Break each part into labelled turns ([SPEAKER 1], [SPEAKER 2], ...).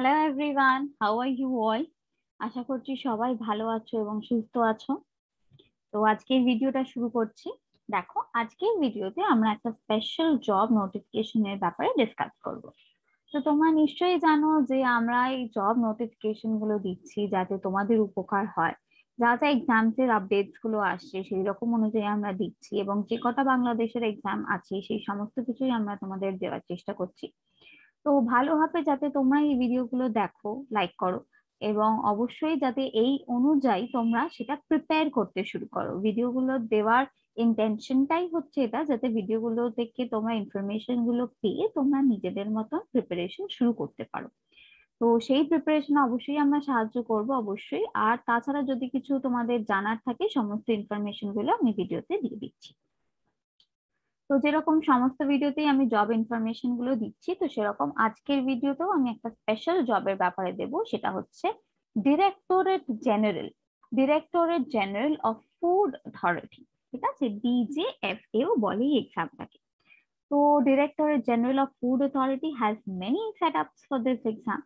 [SPEAKER 1] Hello everyone how are you all আশা করছি সবাই ভালো আছো এবং সুস্থ আছো। তো আজকের ভিডিওটা শুরু করছি। দেখো, আজকের ভিডিওতে আমরা একটা স্পেশাল জব নোটিফিকেশনের ব্যাপারে ডিসকাস করব। তো তোমরা নিশ্চয়ই জানো যে আমরা এই জব নোটিফিকেশনগুলো দিচ্ছি যাতে তোমাদের উপকার হয়। যা যা এক্সামস এর আপডেটসগুলো আসছে, সেই রকম অনুযায়ী আমরা দিচ্ছি এবং যে কটা বাংলাদেশের এক্সাম আছে, সেই সমস্ত কিছুই আমরা তোমাদের দেওয়ার চেষ্টা করছি। তো ভালোভাবে যাতে তোমরা এই ভিডিওগুলো দেখো লাইক করো এবং অবশ্যই যাতে এই অনুযায়ী তোমরা সেটা প্রিপেয়ার করতে শুরু করো। ভিডিওগুলো দেওয়ার ইন্টেনশনটাই হচ্ছে এটা, যাতে ভিডিওগুলো থেকে তোমরা ইনফরমেশনগুলো পেয়ে তোমরা নিজেদের মতন প্রিপারেশন শুরু করতে পারো। তো সেই প্রিপারেশন অবশ্যই আমরা সাহায্য করব অবশ্যই। আর তাছাড়া যদি কিছু তোমাদের জানার থাকে, সমস্ত ইনফরমেশনগুলো আমি ভিডিওতে দিয়ে দিচ্ছি। তো যেরকম সমস্ত ভিডিওতেই আমি জব ইনফরমেশনগুলো দিচ্ছি তো সেরকম আজকের ভিডিওতেও আমি একটা স্পেশাল জবের ব্যাপারে দেব সেটা হচ্ছে directorate general directorate general of food authority ঠিক আছে? ডিজেএফএও বলে এই এক্সামটাকে তো directorate general of food authority has many setups for this exam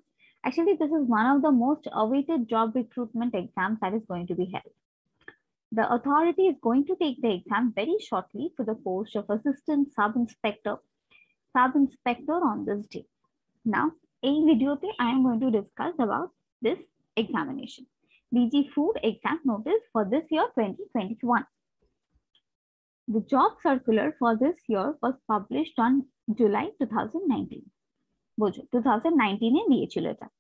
[SPEAKER 1] Actually, this is one of the most awaited job recruitment exams that is going to be held. the authority is going to take the exam very shortly for the post of assistant sub-inspector, sub-inspector on this day. Now, in video I am going to discuss about this examination. DG Food exam notice for this year 2021. The job circular for this year was published on July 2019. 2019 in DHL letter.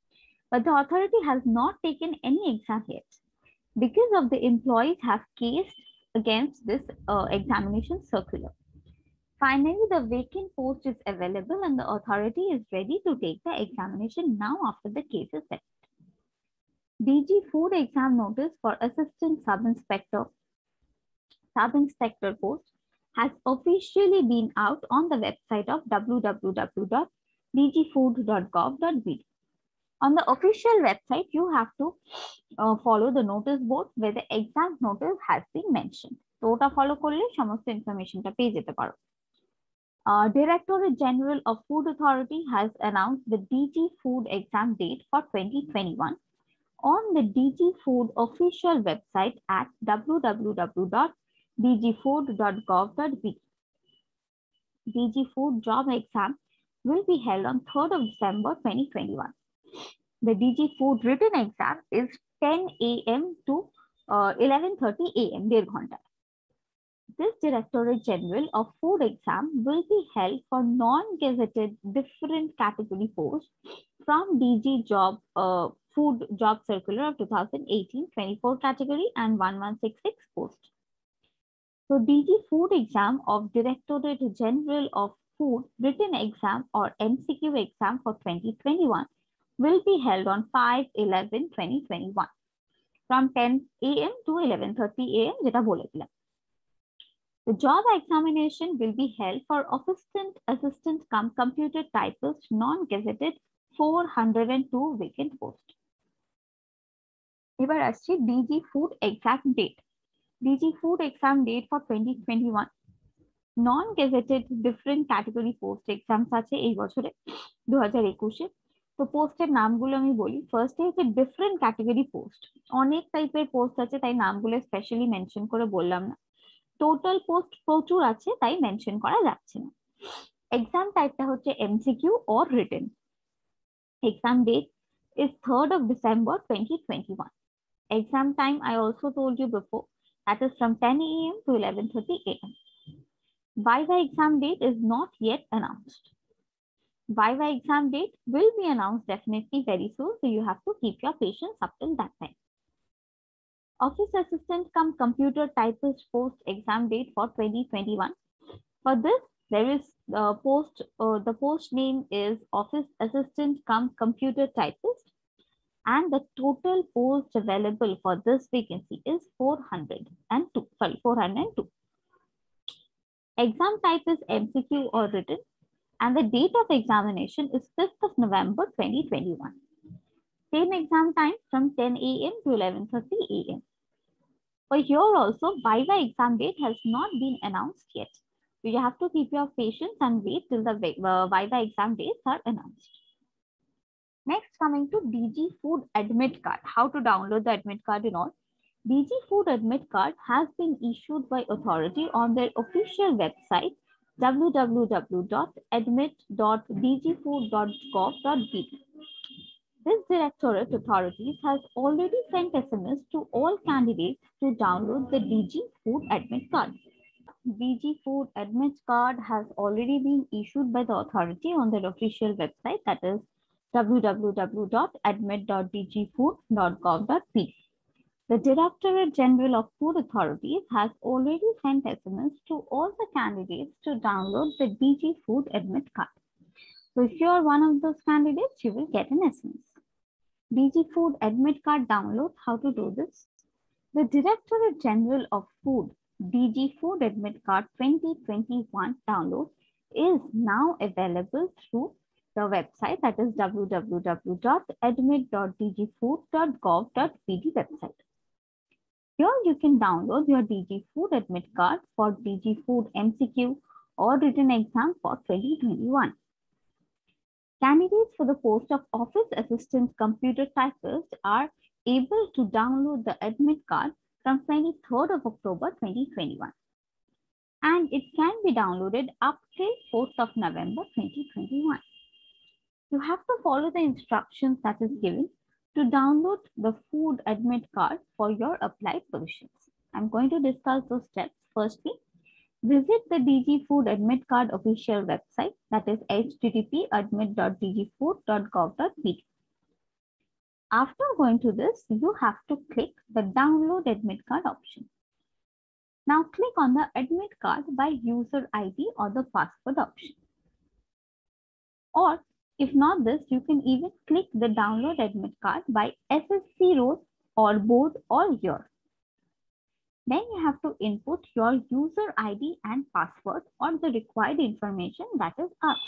[SPEAKER 1] But the authority has not taken any exam yet because of the employees have cased against this uh, examination circular. Finally, the vacant post is available and the authority is ready to take the examination now after the case is set. DG Food exam notice for Assistant Sub-Inspector Sub-Inspector post has officially been out on the website of www.dgfood.gov.bd On the official website, you have to uh, follow the notice board where the exam notice has been mentioned. তো ওটা follow করলে সমস্ত ইনফরমেশনটা পেয়ে যেতে পারো Uh, Directorate General of Food Authority has announced the DG Food exam date for 2021 on the DG Food official website at www.dgfood.gov.bd. DG Food job exam will be held on 3rd of December 2021. The DG food written exam is 10 a.m. to uh, 11.30 a.m. their ghanta. This Directorate General of Food exam will be held for non-gazetted different category posts from DG job uh, food job circular of 2018-24 category and 1166 post. So DG food exam of Directorate General of Food written exam or MCQ exam for 2021 will be held on 5-11-2021 from 10 a.m. to 11.30 a.m. যেটা বলে দিলাম The job examination will be held for assistant, assistant cum computer typist non-gazetted 402 vacant post. এবার আসছি DG food exam date DG food exam date for twenty twenty one non gazetted different category post exams আছে এই বছরে দু হাজার একুশে তো পোস্টের নামগুলো আমি বলি ফার্স্টে হচ্ছে ডিফারেন্ট ক্যাটাগরি পোস্ট অনেক টাইপের পোস্ট আছে তাই নামগুলো স্পেশালি মেনশন করে বললাম না টোটাল পোস্ট প্রচুর আছে তাই মেনশন করা যাচ্ছে না এক্সাম টাইপটা হচ্ছে MCQ or written exam date is 3rd of December 2021. Exam time I also told you before that is from 10 a.m. to 11:30 a.m. Viva exam date is not yet announced. Viva exam date will be announced definitely very soon, so you have to keep your patience up till that time. Office assistant cum computer typist post exam date for 2021. For this, there is uh, post, uh, the post name is office assistant cum computer typist and the total post available for this vacancy is 402, sorry, 402. Exam type is MCQ or written and the date of examination is 5th of November 2021. Same exam time from 10 a.m. to 11.30 a.m. For here also, Viva exam date has not been announced yet. So you have to keep your patience and wait till the uh, Viva exam dates are announced. Next, coming to DG Food Admit Card. How to download the admit card and all. DG Food Admit Card has been issued by authority on their official website www.admit.dgfood.gov.bd. This directorate authorities has already sent SMS to all candidates to download the DG Food Admit Card. DG Food Admit Card has already been issued by the authority on their official website that is www.admit.dgfood.gov.bd. The Directorate General of Food Authorities has already sent SMS to all the candidates to download the DG Food Admit Card. So if you are one of those candidates, you will get an SMS. DG Food Admit Card download, how to do this? The Directorate General of Food, DG Food Admit Card 2021 download is now available through the website that is www.admit.dgfood.gov.bd website. Here you can download your DG Food Admit card for DG Food MCQ or written exam for 2021. Candidates for the post of Office Assistant Computer Typist are able to download the admit card from 23rd of October 2021. And it can be downloaded up till 4th of November 2021 you have to follow the instructions that is given to download the food admit card for your applied positions. I'm going to discuss those steps. Firstly, visit the DG Food Admit Card official website that is http admit.dgfood.gov.bd. After going to this, you have to click the download admit card option. Now click on the admit card by user ID or the password option. Or if not this, you can even click the download admit card by SSC role or board or year. Then you have to input your user ID and password or the required information that is asked.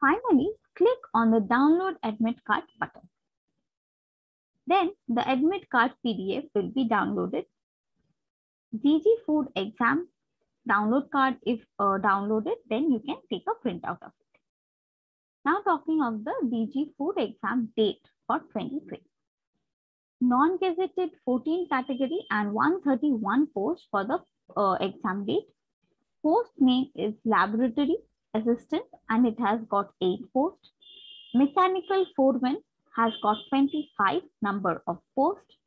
[SPEAKER 1] Finally, click on the download admit card button. Then the admit card PDF will be downloaded. DG Food exam download card if uh, downloaded, then you can take a printout of it. Now talking of the DG food exam date for 23. Non-gazetted 14 category and 131 post for the uh, exam date. Post name is laboratory assistant and it has got 8 posts. Mechanical foreman has got 25 number of posts.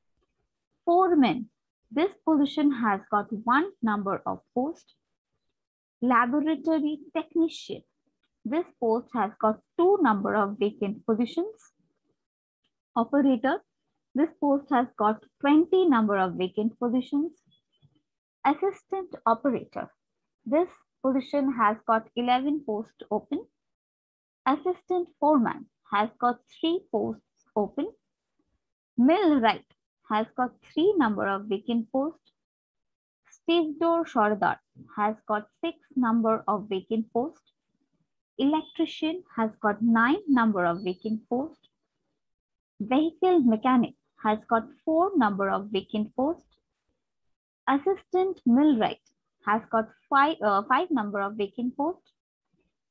[SPEAKER 1] Foreman, this position has got one number of posts. Laboratory technician, this post has got two number of vacant positions. Operator, this post has got 20 number of vacant positions. Assistant operator, this position has got 11 posts open. Assistant foreman has got three posts open. Millwright has got three number of vacant posts. Stevedore Shardar has got six number of vacant posts electrician has got nine number of vacant posts. Vehicle mechanic has got four number of vacant posts. Assistant millwright has got five, uh, five number of vacant posts.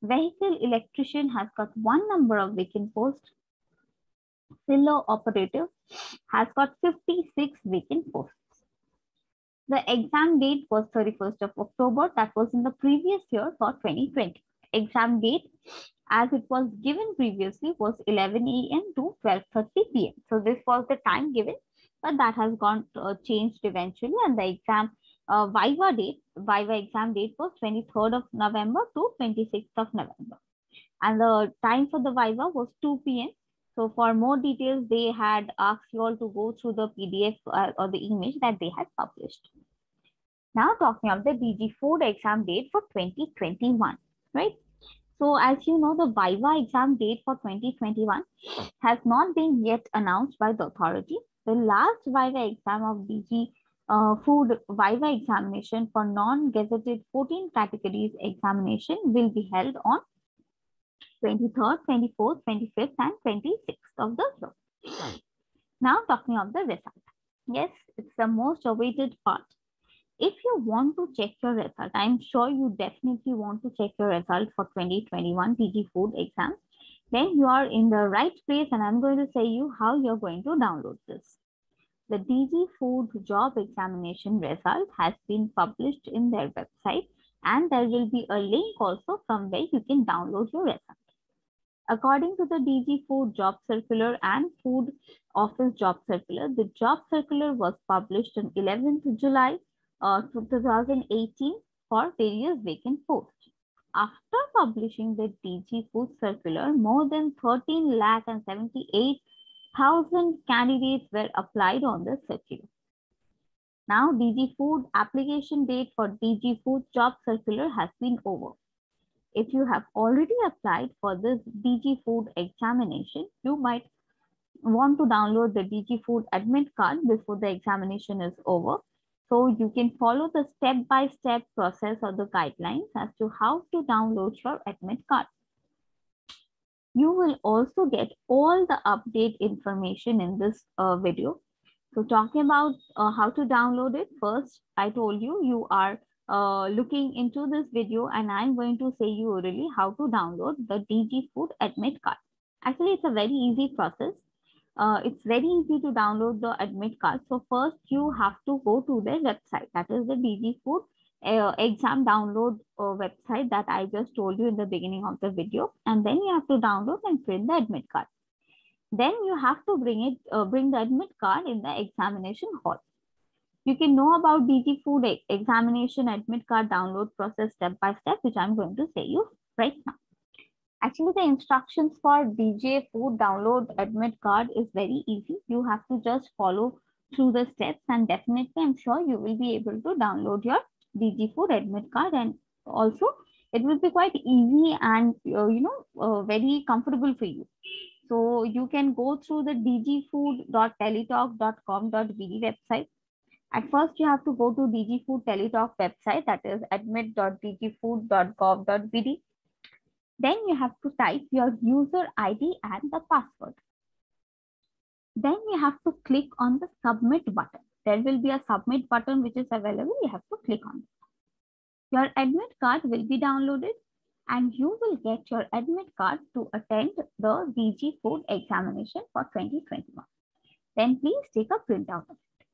[SPEAKER 1] Vehicle electrician has got one number of vacant posts. Filler operative has got 56 vacant posts. The exam date was 31st of October. That was in the previous year for 2020 exam date as it was given previously was 11 a.m. to 12.30 p.m. So this was the time given, but that has gone uh, changed eventually and the exam uh, Viva date, Viva exam date was 23rd of November to 26th of November. And the time for the Viva was 2 p.m. So for more details, they had asked you all to go through the PDF uh, or the image that they had published. Now talking of the DG Food exam date for 2021 right? So as you know, the Viva exam date for 2021 has not been yet announced by the authority. The last Viva exam of DG uh, food Viva examination for non-gazetted 14 categories examination will be held on 23rd, 24th, 25th and 26th of the year. Now talking of the result. Yes, it's the most awaited part if you want to check your result, I'm sure you definitely want to check your result for 2021 DG Food exam. then you are in the right place and I'm going to say you how you're going to download this. The DG Food job examination result has been published in their website and there will be a link also from where you can download your result. According to the DG Food job circular and Food Office job circular, the job circular was published on 11th July uh, 2018 for various vacant posts. After publishing the DG Food circular, more than 13 lakh and 78,000 candidates were applied on the circular. Now, DG Food application date for DG Food job circular has been over. If you have already applied for this DG Food examination, you might want to download the DG Food admit card before the examination is over. So you can follow the step-by-step -step process or the guidelines as to how to download your admit card. You will also get all the update information in this uh, video. So talking about uh, how to download it, first I told you you are uh, looking into this video and I'm going to say you really how to download the DG Food Admit card. Actually, it's a very easy process. Uh, it's very easy to download the admit card. So first you have to go to the website that is the DG Food uh, exam download uh, website that I just told you in the beginning of the video. And then you have to download and print the admit card. Then you have to bring it, uh, bring the admit card in the examination hall. You can know about DG Food examination admit card download process step by step, which I'm going to say you right now. Actually, the instructions for DG Food download admit card is very easy. You have to just follow through the steps and definitely I'm sure you will be able to download your DG Food admit card and also it will be quite easy and uh, you know uh, very comfortable for you. So you can go through the dgfood.teletalk.com.bd website. At first, you have to go to DG Food Teletalk website, that is admit.dgfood.gov.bd. Then you have to type your user ID and the password. Then you have to click on the submit button. There will be a submit button which is available. You have to click on it. Your admit card will be downloaded and you will get your admit card to attend the DG Food examination for 2021. Then please take a printout of it.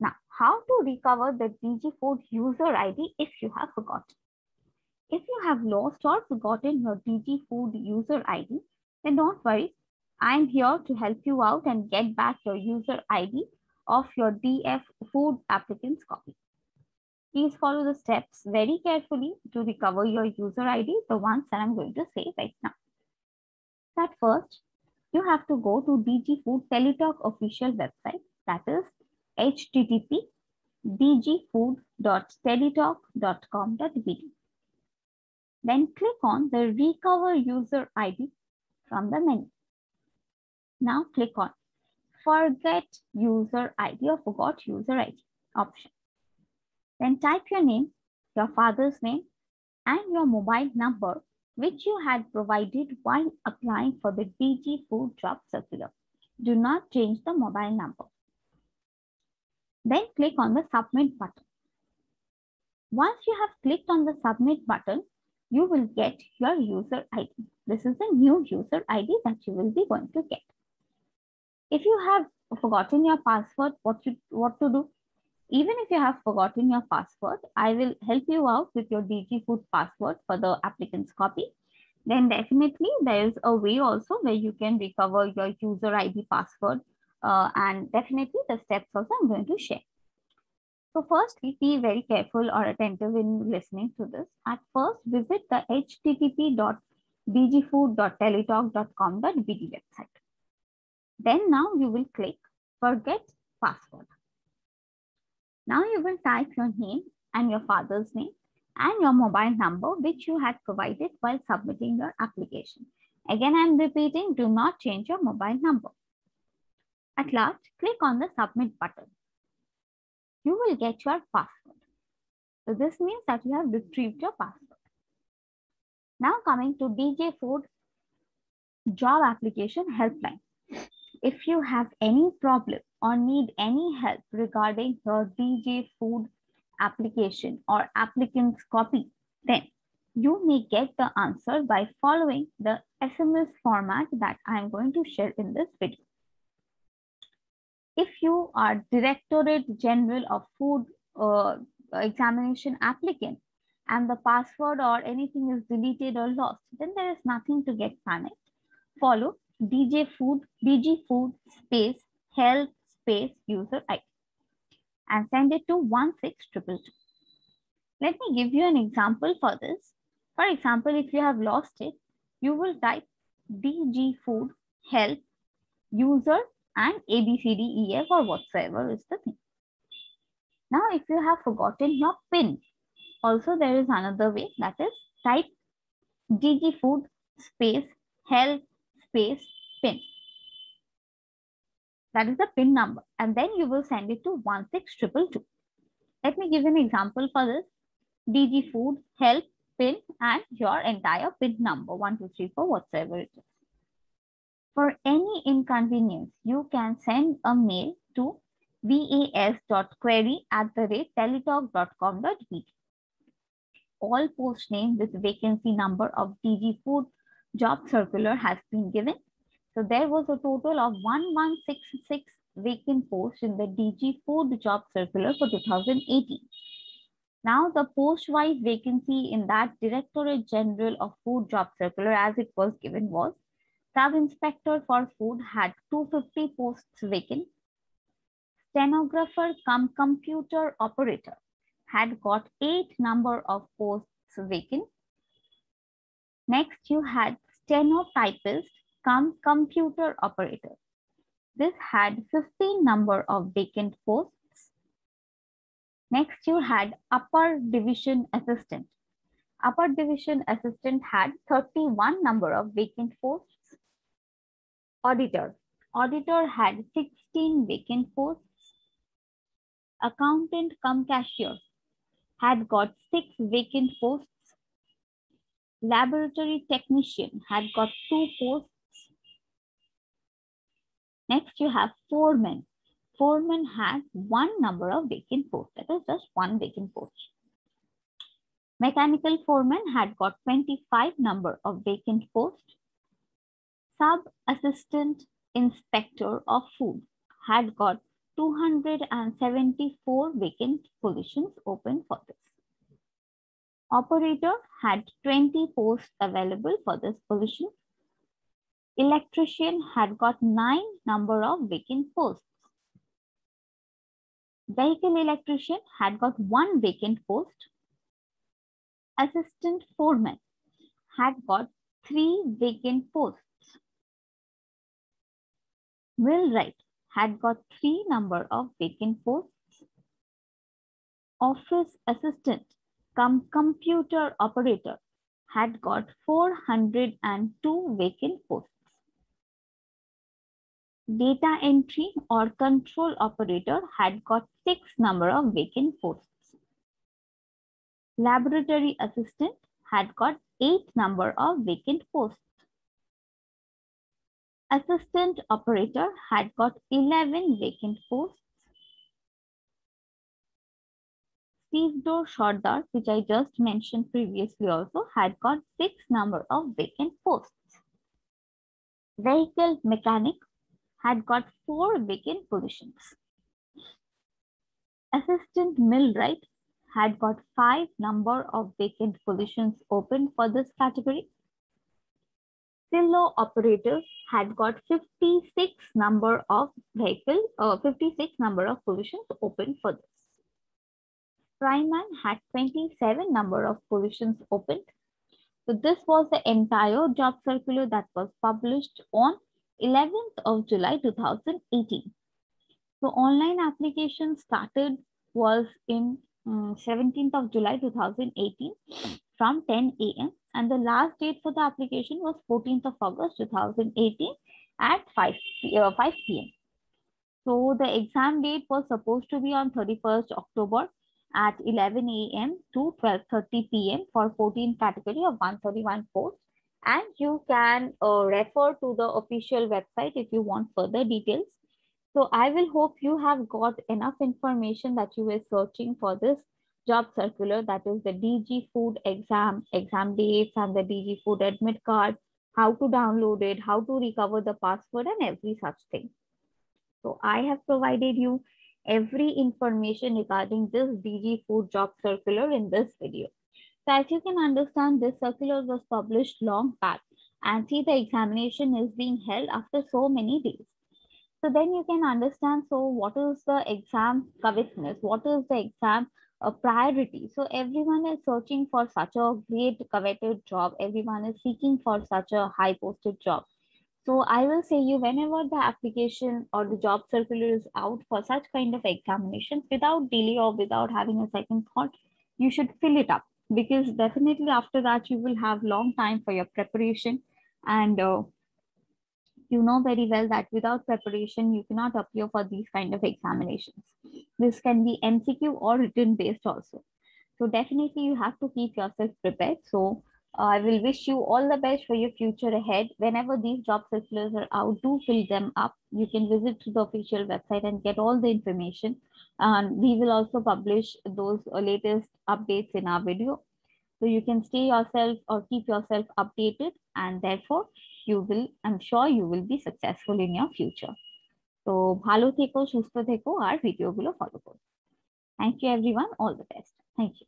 [SPEAKER 1] Now, how to recover the DG Food user ID if you have forgotten? If you have lost or forgotten your DG Food user ID, then don't worry. I'm here to help you out and get back your user ID of your DF Food applicant's copy. Please follow the steps very carefully to recover your user ID, the ones that I'm going to say right now. At first, you have to go to DG Food Teletalk official website, that is http dgfood.teletalk.com.bd. Then click on the Recover User ID from the menu. Now click on Forget User ID or Forgot User ID option. Then type your name, your father's name, and your mobile number, which you had provided while applying for the DG Food Job Circular. Do not change the mobile number. Then click on the Submit button. Once you have clicked on the Submit button, you will get your user ID. This is a new user ID that you will be going to get. If you have forgotten your password, what, you, what to do? Even if you have forgotten your password, I will help you out with your DG Food password for the applicant's copy. Then definitely there is a way also where you can recover your user ID password uh, and definitely the steps also I'm going to share. So first, be very careful or attentive in listening to this. At first, visit the http.dgfood.teletalk.com.bd website. Then now you will click Forget Password. Now you will type your name and your father's name and your mobile number which you had provided while submitting your application. Again, I'm repeating, do not change your mobile number. At last, click on the submit button. You will get your password. So this means that you have retrieved your password. Now coming to DG Food job application helpline. If you have any problem or need any help regarding your DG food application or applicant's copy, then you may get the answer by following the SMS format that I'm going to share in this video. If you are Directorate General of Food uh, Examination applicant and the password or anything is deleted or lost, then there is nothing to get panicked. Follow DJ Food, DG Food space health space user ID and send it to 16222. Let me give you an example for this. For example, if you have lost it, you will type DG food help user and ABCDEF or whatsoever is the thing. Now, if you have forgotten your PIN, also there is another way that is type DG food space help space PIN. That is the PIN number. And then you will send it to 16222. Let me give an example for this. DG food help PIN and your entire PIN number, one, two, three, four, whatsoever it is. For any inconvenience, you can send a mail to vas.query at the rate teletalk.com.bd. All post name with vacancy number of DG Food job circular has been given. So there was a total of 1166 vacant posts in the DG Food job circular for 2018. Now the post-wise vacancy in that Directorate General of Food job circular as it was given was Sub-Inspector for Food had 250 posts vacant. Stenographer cum computer operator had got eight number of posts vacant. Next, you had stenotypist cum computer operator. This had 15 number of vacant posts. Next, you had upper division assistant. Upper division assistant had 31 number of vacant posts. Auditor. Auditor had 16 vacant posts. Accountant cum cashier had got six vacant posts. Laboratory technician had got two posts. Next, you have foreman foreman has one number of vacant posts. That is just one vacant post. Mechanical foreman had got 25 number of vacant posts. Sub-assistant inspector of food had got 274 vacant positions open for this. Operator had 20 posts available for this position. Electrician had got nine number of vacant posts. Vehicle electrician had got one vacant post. Assistant foreman had got three vacant posts. Millwright had got three number of vacant posts. Office assistant cum computer operator had got 402 vacant posts data entry or control operator had got six number of vacant posts. Laboratory assistant had got eight number of vacant posts. Assistant operator had got 11 vacant posts. Stevedore Shordar, which I just mentioned previously also, had got six number of vacant posts. Vehicle mechanic had got four vacant positions. Assistant millwright had got five number of vacant positions open for this category. Silo operator had got 56 number of vehicle, uh, 56 number of positions open for this. Fryman had 27 number of positions opened. So this was the entire job circular that was published on 11th of July 2018. So online application started was in um, 17th of July 2018 from 10 a.m. and the last date for the application was 14th of August 2018 at 5, uh, 5 p.m. So the exam date was supposed to be on 31st October at 11 a.m. to 12.30 p.m. for 14 category of 131 posts and you can uh, refer to the official website if you want further details. So I will hope you have got enough information that you were searching for this job circular that is the DG food exam, exam dates and the DG food admit card, how to download it, how to recover the password and every such thing. So I have provided you every information regarding this DG food job circular in this video. So as you can understand, this circular was published long back and see the examination is being held after so many days. So then you can understand, so what is the exam covetousness? What is the exam uh, priority? So everyone is searching for such a great coveted job. Everyone is seeking for such a high posted job. So I will say you whenever the application or the job circular is out for such kind of examinations without delay or without having a second thought, you should fill it up because definitely after that you will have long time for your preparation and uh, you know very well that without preparation, you cannot appear for these kind of examinations. This can be MCQ or written based also. So definitely you have to keep yourself prepared. So uh, I will wish you all the best for your future ahead. Whenever these job circulars are out, do fill them up. You can visit to the official website and get all the information. And we will also publish those latest updates in our video. So you can stay yourself or keep yourself updated and therefore you will, I'm sure you will be successful in your future. তো ভালো থেকো সুস্থ থেকো আর ভিডিওগুলো follow করো thank you everyone all the best thank you